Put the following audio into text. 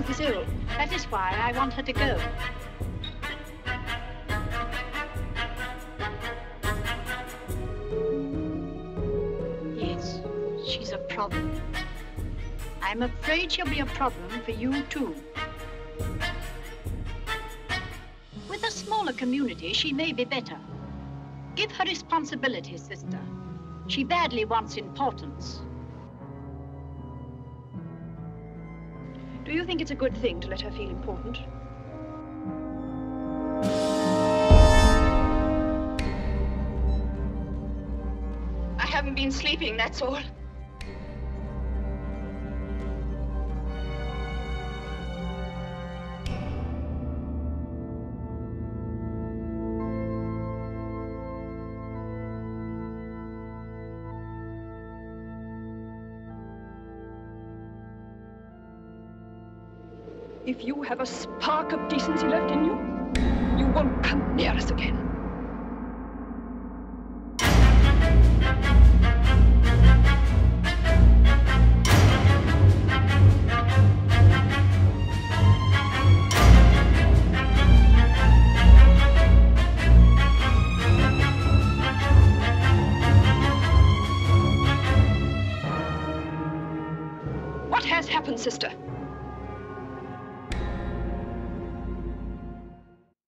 That is why I want her to go. Yes, she's a problem. I'm afraid she'll be a problem for you, too. With a smaller community, she may be better. Give her responsibility, sister. She badly wants importance. Do you think it's a good thing to let her feel important? I haven't been sleeping, that's all. If you have a spark of decency left in you, you won't come near us again. What has happened, sister?